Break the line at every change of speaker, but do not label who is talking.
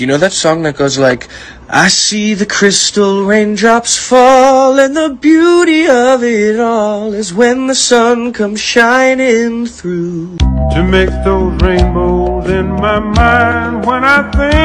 You know that song that goes like, I see the crystal raindrops fall, and the beauty of it all is when the sun comes shining through.
To make those rainbows in my mind when I think